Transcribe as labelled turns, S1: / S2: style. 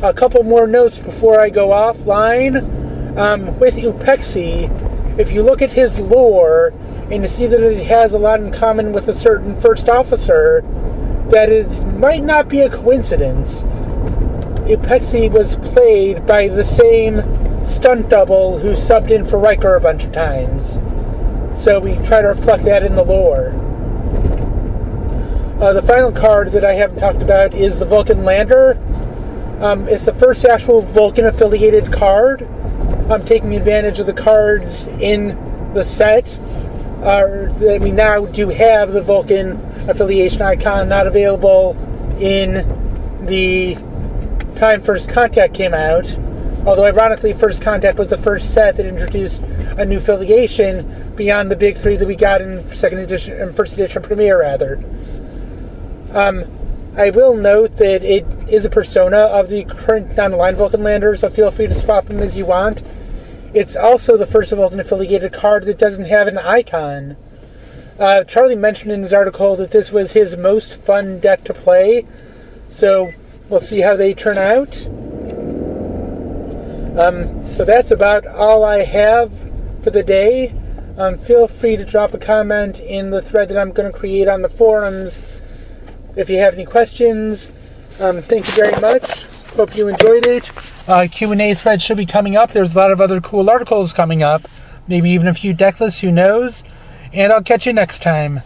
S1: A couple more notes before I go offline. Um, with Upexi, if you look at his lore and you see that it has a lot in common with a certain first officer, that it might not be a coincidence. Upexi was played by the same stunt double who subbed in for Riker a bunch of times. So we try to reflect that in the lore. Uh, the final card that I haven't talked about is the Vulcan Lander. Um, it's the first actual Vulcan affiliated card. I'm taking advantage of the cards in the set. Uh, that we now do have the Vulcan affiliation icon not available in the time First Contact came out. Although, ironically, First Contact was the first set that introduced a new affiliation beyond the big three that we got in second edition and first edition premiere, rather. Um, I will note that it is a persona of the current non-aligned Vulcan lander, so feel free to swap them as you want. It's also the first Vulcan affiliated card that doesn't have an icon. Uh, Charlie mentioned in his article that this was his most fun deck to play, so we'll see how they turn out. Um, so that's about all I have for the day. Um, feel free to drop a comment in the thread that I'm going to create on the forums if you have any questions. Um, thank you very much. Hope you enjoyed it. Uh, Q&A thread should be coming up. There's a lot of other cool articles coming up. Maybe even a few deck lists, who knows? And I'll catch you next time.